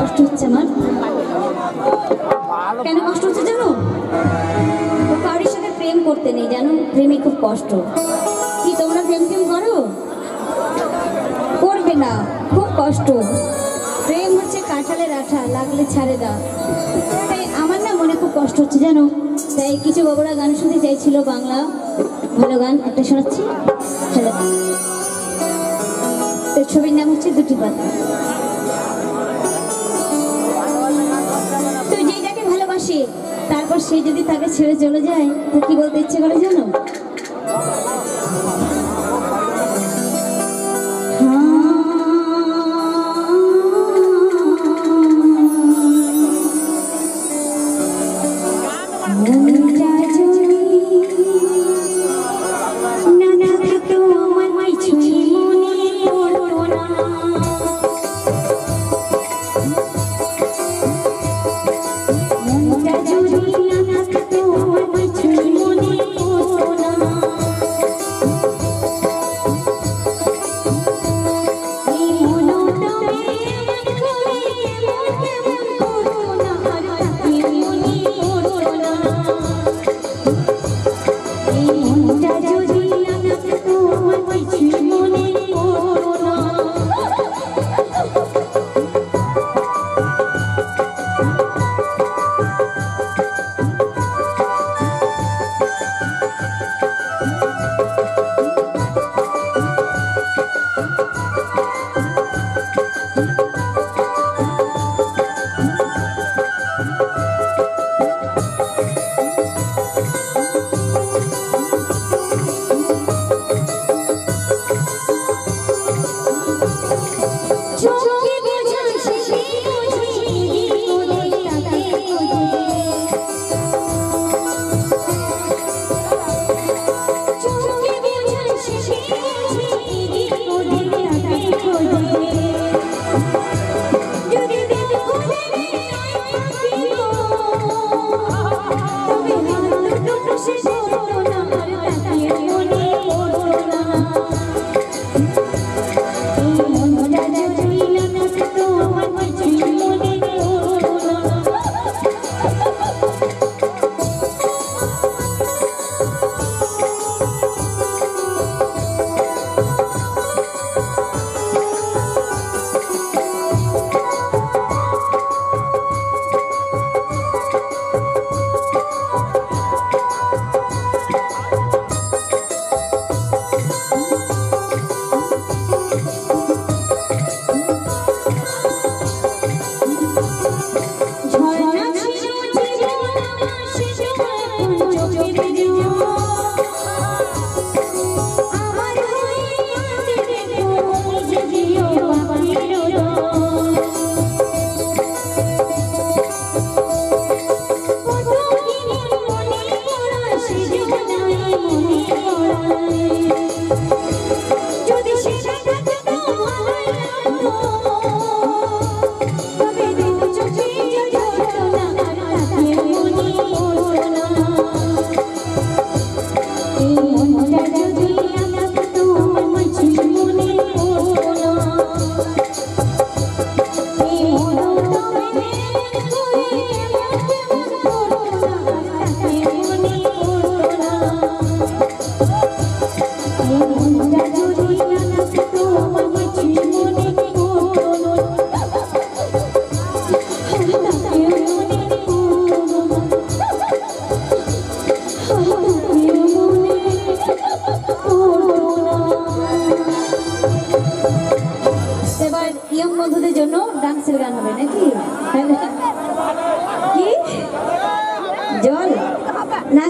কষ্ট হচ্ছে আমার? কেন কষ্ট হচ্ছে জানো? কারোর সাথে প্রেম করতে নেই, জানো? প্রেমে খুব কষ্ট। কি, তোমরা প্রেম প্রেম করো? করবে না, খুব কষ্ট। প্রেম হচ্ছে কাঁঠালের রাঠা লাগলে ছাড়ে দাও। তাই আমার না মনে খুব কষ্ট হচ্ছে, জানো? তাই কিছু বাবুরা গান শুনতে চাইছিল বাংলা। ভালো গান, একটা শোনাচ্ছি? চলো তো ছবির নাম হচ্ছে দুটি পাতা। সে যদি তাকে ছেড়ে চলে যায় তা কি বলতে ইচ্ছে করে জানো? হ্যাঁ। মন যায়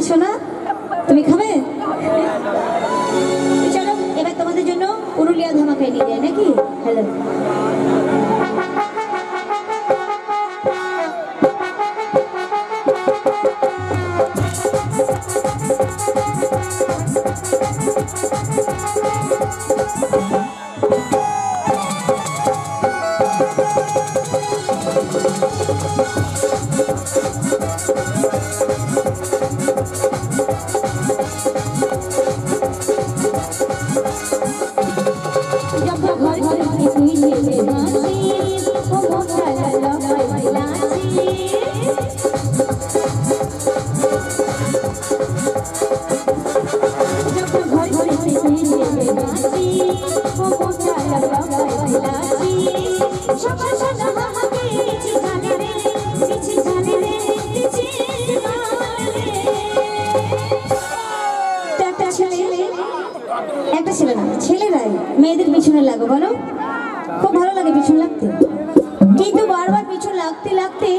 你说呢？পিছনে লাগো, বলো। খুব ভালো লাগে পিছন লাগতে। কিন্তু বারবার পিছন লাগতে লাগতে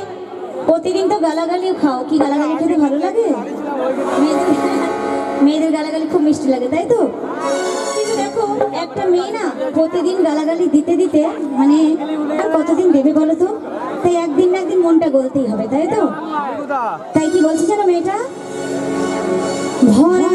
প্রতিদিন তো গালাগালিও খাও। কি গালাগালি খেতে ভালো লাগে? মেয়েদের মেয়েদের গালাগালি খুব মিষ্টি লাগে, তাই তো? কিন্তু দেখো, একটা মেয়ে না প্রতিদিন গালাগালি দিতে দিতে মানে কতদিন দেবে বলো তো? তাই একদিন না একদিন মনটা গলতেই হবে, তাই তো? তাই কি বলছে জানো মেয়েটা? ভরা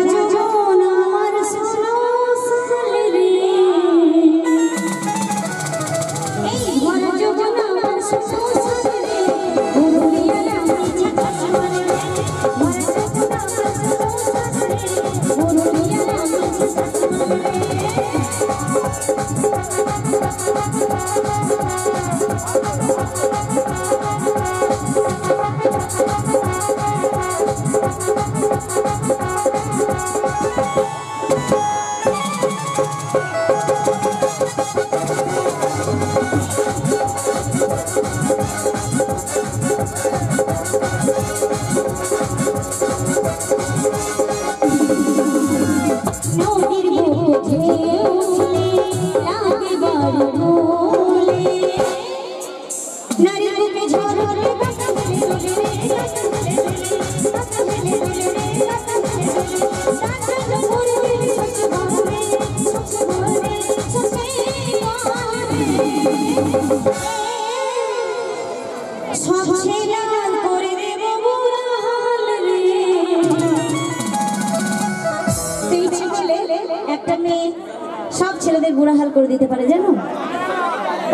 ছেলেদের করে দিতে পারে জানো?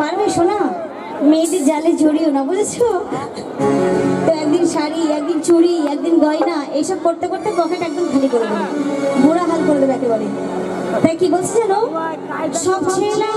পারবে শোনা মেয়েদের জালে জড়িও না, বুঝেছ? তো একদিন শাড়ি, একদিন চুড়ি, একদিন গয়না, এইসব করতে করতে পকেট একদম খালি করে দেবে। বুড়া হাল করে দেবে একেবারে। তাই কি বলছি জানো? সব ছেলে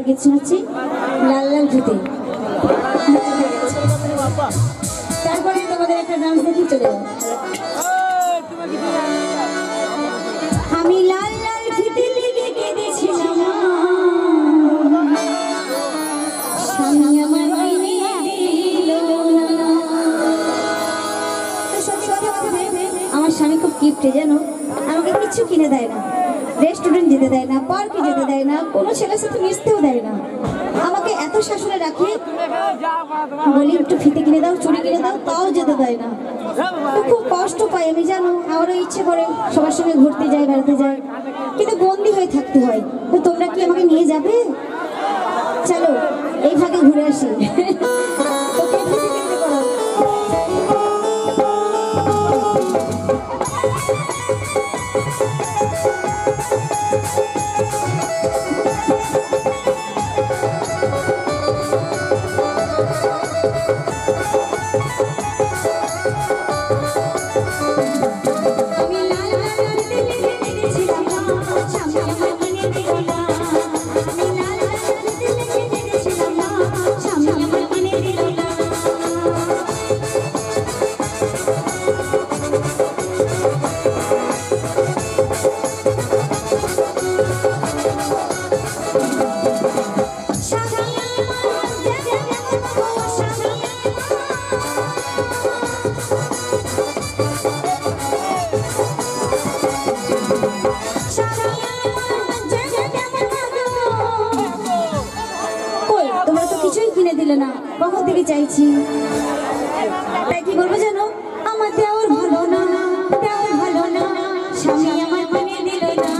একটা গীত শোনাচ্ছি। লাল লাল ধুতে তারপরে তোমাদের একটা ডান্স দেখি চলে যাব। দেয় না, পার্কে যেতে দেয় না, কোনো ছেলের সাথে মিশতেও দেয় না। আমাকে এত শাসনে রাখে, বলি, একটু ফিতে কিনে দাও চুরি কিনে দাও, তাও যেতে দেয় না। তো খুব কষ্ট পাই আমি, জানো, আমারও ইচ্ছে করে সবার সঙ্গে ঘুরতে যাই, বেড়াতে যাই, কিন্তু বন্দি হয়ে থাকতে হয়। তো তোমরা কি আমাকে নিয়ে যাবে? চলো, এই ভাগে ঘুরে আসি। আমি লাল হয়তো কিছুই কিনে দিলে না। কখন থেকে চাইছি? তাই কি বলব জানো? আমার দেওয়ার ভালো না, দেওয়ার না। স্বামী আমার না।